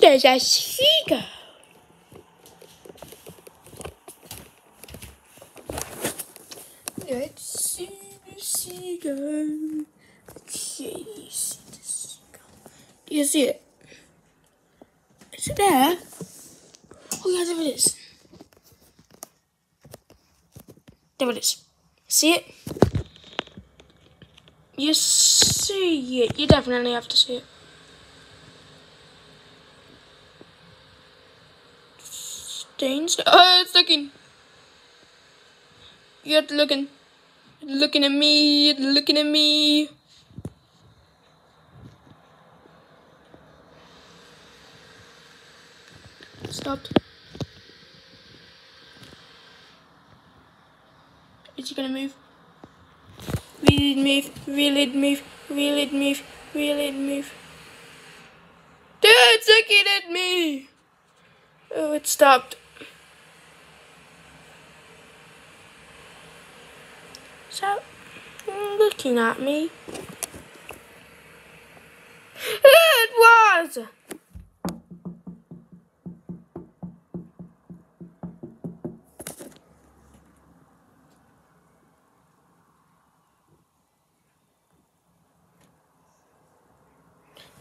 There's a seagull. Let's see the seagull. Okay, you see the seagull. Do you see it? Is it there? Oh yeah, there it is. There it is. See it? You see it. You definitely have to see it. Stains. Oh, it's looking. You're looking. Looking at me. Looking at me. Stopped. Is he gonna move? It move? It move? It move? It move? Dude, it's looking at me! Oh, it stopped. So, mm, looking at me. It was!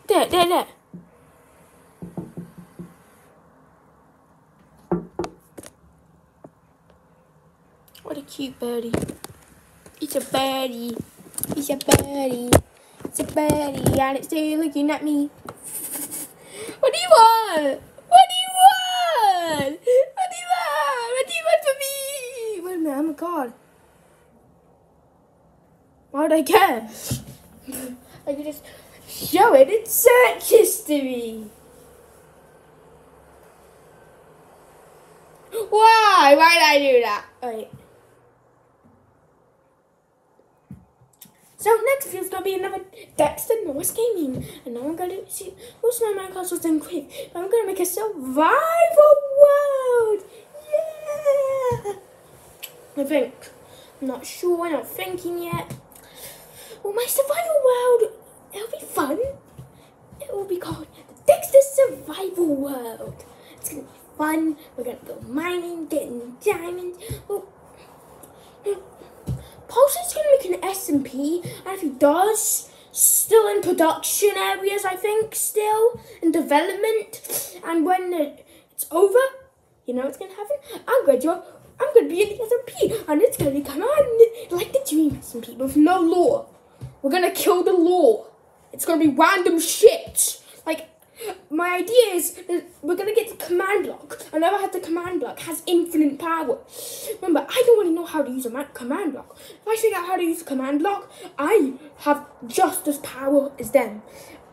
There, there, there. What a cute birdie. It's a birdie. It's a birdie. It's a birdie and it's still looking at me. What do you want? What do you want? What do you want? What do you want from me? Wait a minute, I'm a god. Why would I care? I could just show it in search history. Why? Why did I do that? Wait. So next video is gonna be another Dexter Norris gaming, and now I'm gonna see what's my Minecraft was done quick. But I'm gonna make a survival world. Yeah. I think. I'm not sure. I'm not thinking yet. Well, my survival world. It'll be fun. It will be called the Dexter Survival World. It's gonna be fun. We're gonna go mining, getting diamonds. Well, hmm, Paulson's gonna make SMP, and if he does, still in production areas, I think, still in development. And when it's over, you know what's gonna happen? I'm gonna do, I'm gonna be in the SMP, and it's gonna become like the Dream SMP with no law. We're gonna kill the law. It's gonna be random shit. Like my idea is we're gonna get the command block. I never had the command block. Has infinite power. Remember, I don't really know how to use a command block. If I figure out how to use a command block, I have just as power as them.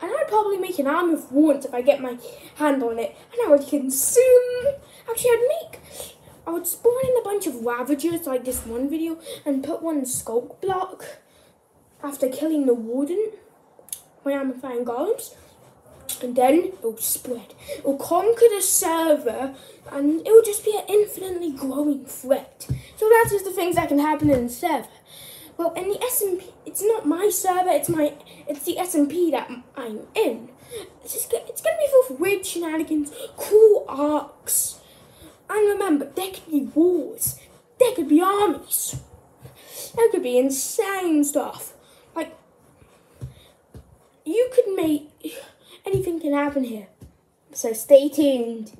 And I'd probably make an army of wardens if I get my hand on it. And I would consume. Actually, I'd make. I would spawn in a bunch of ravagers like this one video and put one sculk block after killing the warden. when I'm amplifying golems and then it'll spread. It'll conquer the server and it will just be an infinitely growing threat. So that's just the things that can happen in the server. Well, in the SMP, it's not my server, it's my, it's the SMP that I'm in. It's just, it's gonna be full of weird shenanigans, cool arcs. And remember, there could be wars, there could be armies, there could be insane stuff. Like, you could make anything can happen here. So stay tuned.